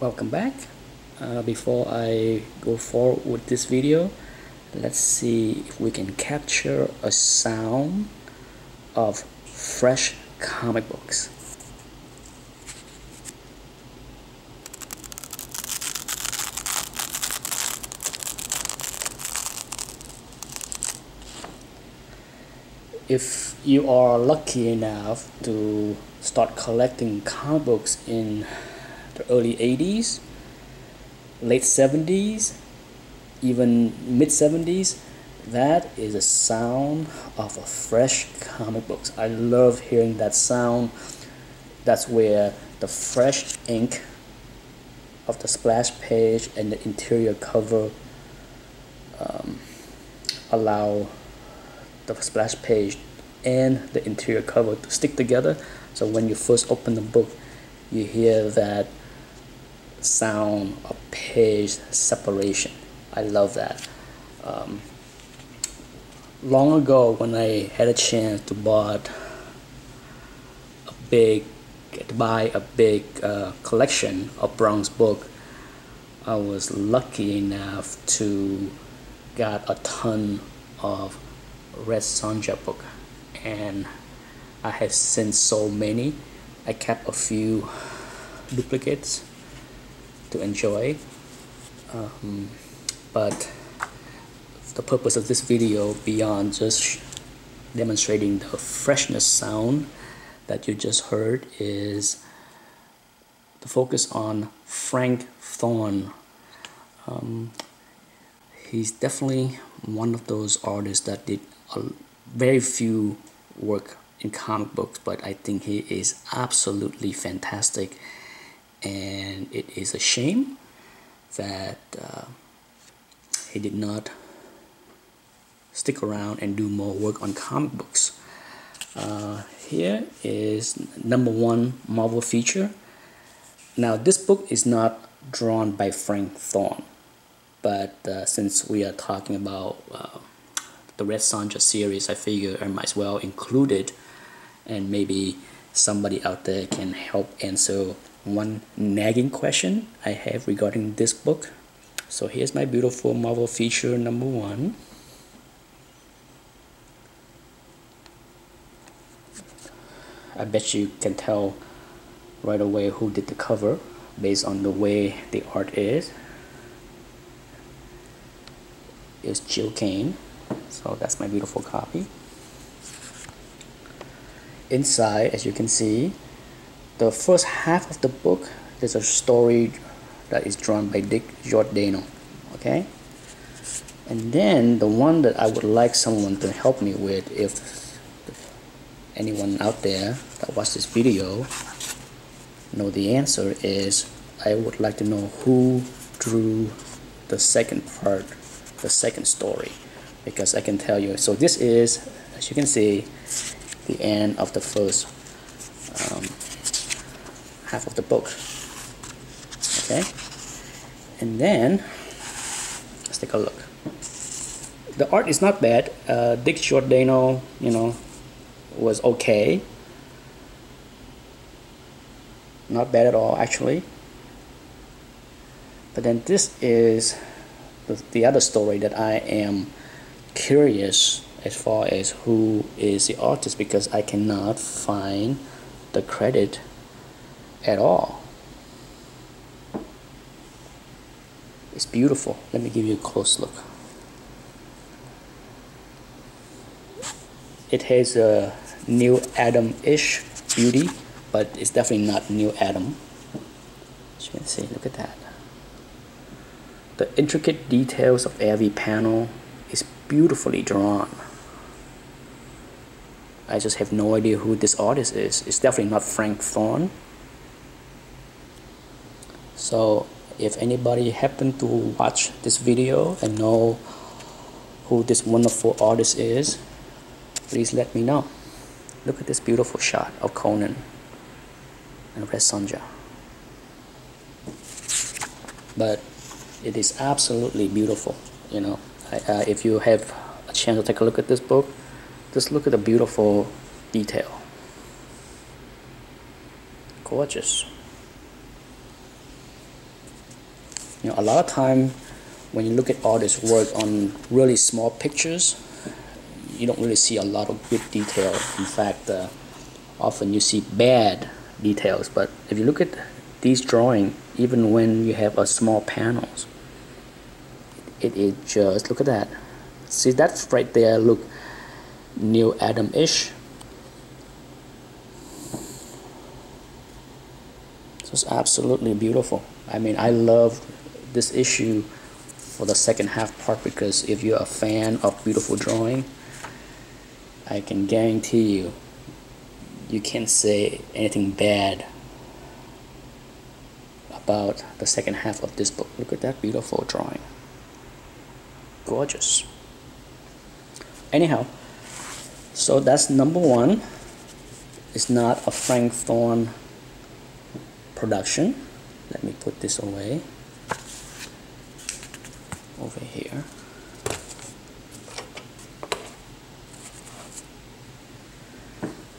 welcome back. Uh, before I go forward with this video let's see if we can capture a sound of fresh comic books. If you are lucky enough to start collecting comic books in the early 80s, late 70s, even mid 70s, that is a sound of a fresh comic books. I love hearing that sound. That's where the fresh ink of the splash page and the interior cover um, allow the splash page and the interior cover to stick together so when you first open the book you hear that sound of page separation. I love that. Um, long ago when I had a chance to bought a big to buy a big uh, collection of Bronze book I was lucky enough to got a ton of Red Sonja book. And I have sent so many. I kept a few duplicates to enjoy. Um, but the purpose of this video beyond just demonstrating the freshness sound that you just heard is the focus on Frank Thorne. Um, he's definitely one of those artists that did a, very few work in comic books but I think he is absolutely fantastic and it is a shame that uh, he did not stick around and do more work on comic books. Uh, here is number one Marvel feature. Now this book is not drawn by Frank Thorne but uh, since we are talking about uh, the Red Sonja series I figure I might as well include it and maybe somebody out there can help answer one nagging question I have regarding this book. So here's my beautiful Marvel feature number one. I bet you can tell right away who did the cover based on the way the art is. Is Gil Kane. So that's my beautiful copy. Inside as you can see the first half of the book there's a story that is drawn by Dick Giordano okay? And then the one that I would like someone to help me with if anyone out there that watched this video know the answer is I would like to know who drew the second part the second story because I can tell you. So this is as you can see the end of the first um, half of the book. Okay? And then let's take a look. The art is not bad. Uh, Dick Giordano you know was okay. Not bad at all actually. But then this is the, the other story that I am curious as far as who is the artist because I cannot find the credit at all it's beautiful let me give you a close look it has a Neal Adam-ish beauty but it's definitely not Neal Adam. as you can see look at that the intricate details of every panel is beautifully drawn. I just have no idea who this artist is. It's definitely not Frank Thorne. So if anybody happen to watch this video and know who this wonderful artist is, please let me know. Look at this beautiful shot of Conan and Red Sonja. But it is absolutely beautiful you know uh, if you have a chance to take a look at this book just look at the beautiful detail gorgeous Know, a lot of time when you look at artists' work on really small pictures, you don't really see a lot of good detail. In fact, uh, often you see bad details. But if you look at these drawing, even when you have a small panels, it is just look at that. See that's right there. Look, Neal Adam-ish. It's absolutely beautiful. I mean, I love this issue for the second half part because if you're a fan of beautiful drawing, I can guarantee you, you can't say anything bad about the second half of this book. Look at that beautiful drawing. Gorgeous. Anyhow, so that's number one. It's not a Frank Thorne production. Let me put this away over here.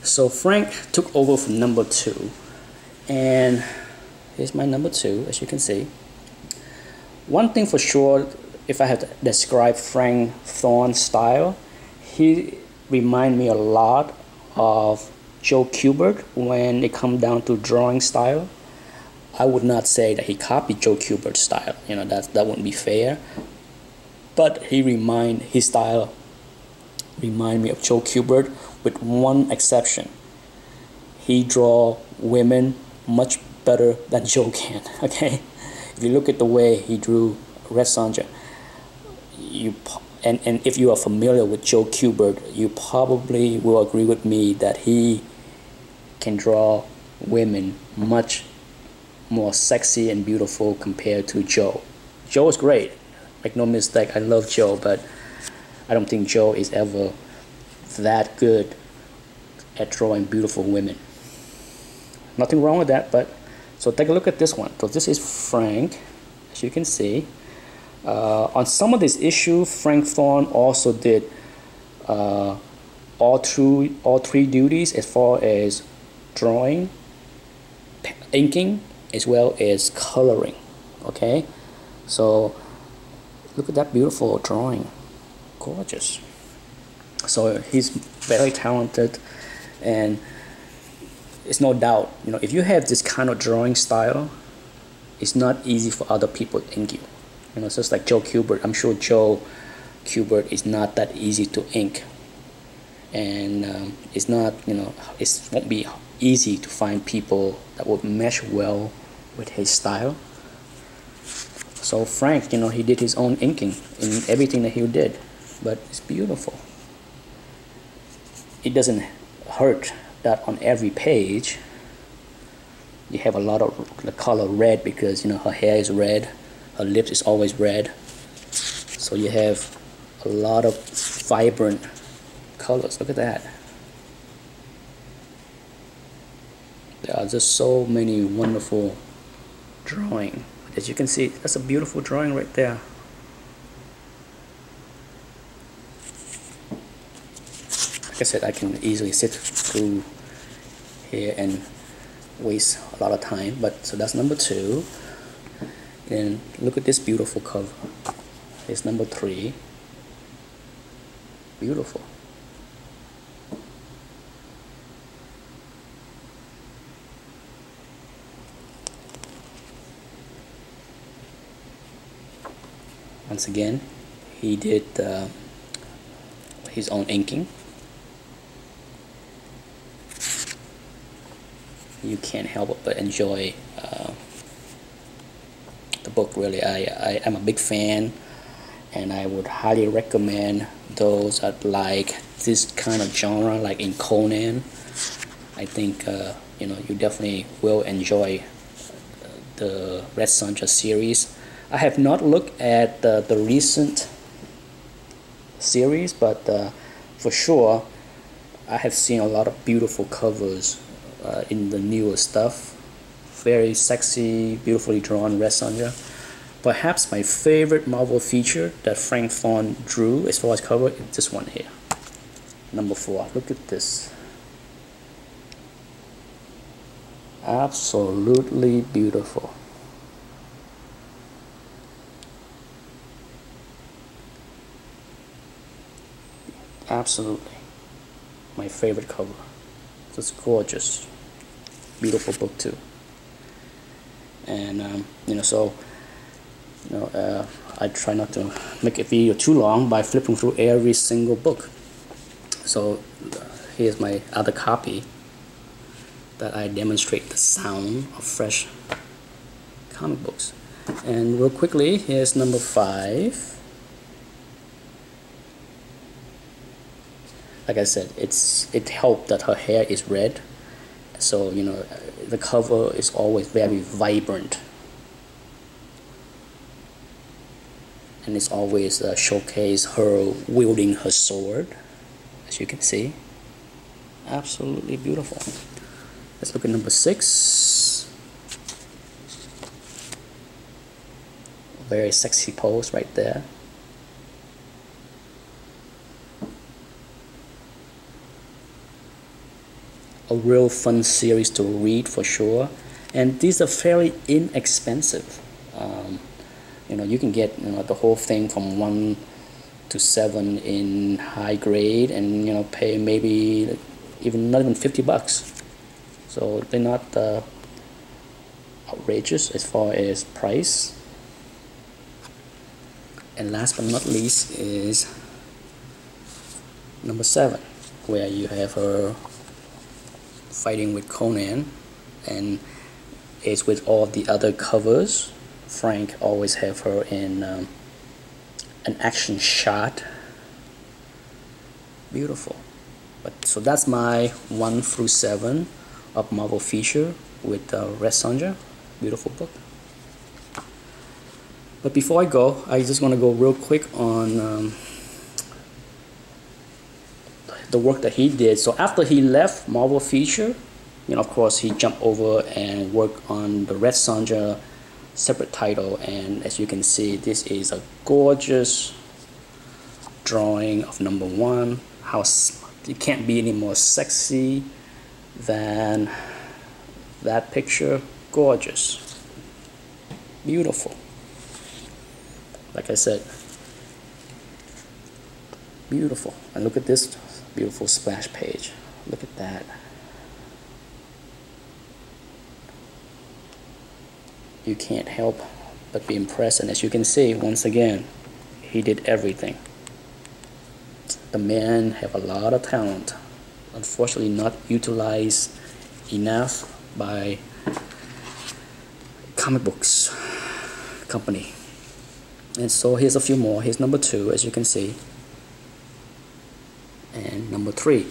So Frank took over from number two, and here's my number two, as you can see. One thing for sure, if I had to describe Frank Thorne's style, he remind me a lot of Joe Kubert when it comes down to drawing style. I would not say that he copied Joe Kubert's style. You know that that wouldn't be fair. But he remind his style remind me of Joe Kubert with one exception. He draw women much better than Joe can. Okay, if you look at the way he drew Red Sonja, you and and if you are familiar with Joe Kubert, you probably will agree with me that he can draw women much more sexy and beautiful compared to Joe. Joe is great, make no mistake. I love Joe, but I don't think Joe is ever that good at drawing beautiful women. Nothing wrong with that, but so take a look at this one. So this is Frank, as you can see. Uh, on some of this issue, Frank Thorne also did uh, all three all three duties as far as drawing, inking, as well as coloring. Okay, so look at that beautiful drawing, gorgeous. So he's very talented, and it's no doubt, you know, if you have this kind of drawing style, it's not easy for other people to ink you. You know, just like Joe Kubert. I'm sure Joe Kubert is not that easy to ink, and um, it's not, you know, it won't be easy to find people that would mesh well with his style. So Frank, you know, he did his own inking in everything that he did, but it's beautiful. It doesn't hurt that on every page you have a lot of the color red because you know her hair is red her lips is always red. So you have a lot of vibrant colors. Look at that are just so many wonderful drawing as you can see that's a beautiful drawing right there like I said, I can easily sit through here and waste a lot of time. But so that's number two. And look at this beautiful cover. It's number three. Beautiful. Once again, he did uh, his own inking. you can't help but enjoy uh, the book really. I, I am a big fan and I would highly recommend those that like this kind of genre like in Conan. I think uh, you know you definitely will enjoy the Red Sonja series I have not looked at the, the recent series but uh, for sure I have seen a lot of beautiful covers uh, in the newer stuff. Very sexy, beautifully drawn Red. Perhaps my favorite Marvel feature that Frank Thorne drew as far as cover is this one here. Number four. Look at this. Absolutely beautiful. Absolutely. My favorite cover it's gorgeous. Beautiful book too. And um, you know so you know uh, I try not to make a video too long by flipping through every single book. So uh, here's my other copy that I demonstrate the sound of fresh comic books. And real quickly here's number five like I said it's it helped that her hair is red. So you know the cover is always very vibrant. And it's always uh, showcase her wielding her sword as you can see. Absolutely beautiful. Let's look at number six. Very sexy pose right there a real fun series to read for sure. And these are fairly inexpensive. Um, you know you can get you know the whole thing from one to seven in high grade and you know pay maybe even not even 50 bucks. So they're not uh, outrageous as far as price. And last but not least is number seven where you have her fighting with Conan and it's with all the other covers Frank always have her in um, an action shot. Beautiful. But so that's my 1 through 7 of Marvel feature with uh, Red Sonja. Beautiful book. But before I go I just want to go real quick on um, the work that he did. So after he left Marvel Feature, you know, of course, he jumped over and worked on the Red Sonja separate title. And as you can see, this is a gorgeous drawing of number one. How it can't be any more sexy than that picture. Gorgeous, beautiful. Like I said, beautiful. And look at this beautiful splash page. Look at that. You can't help but be impressed. And as you can see, once again, he did everything. The man have a lot of talent. Unfortunately, not utilized enough by comic books company. And so here's a few more. Here's number two, as you can see number three.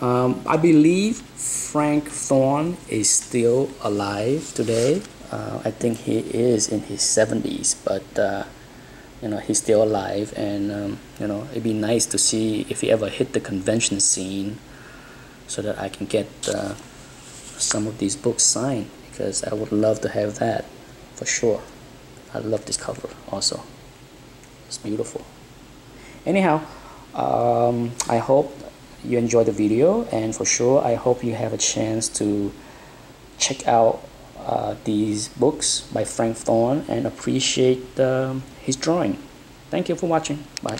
Um, I believe Frank Thorne is still alive today. Uh, I think he is in his 70s, but uh, you know he's still alive, and um, you know it'd be nice to see if he ever hit the convention scene, so that I can get uh, some of these books signed because I would love to have that for sure. I love this cover also. It's beautiful. Anyhow um, I hope you enjoyed the video and for sure I hope you have a chance to check out uh, these books by Frank Thorne and appreciate um, his drawing. Thank you for watching. Bye.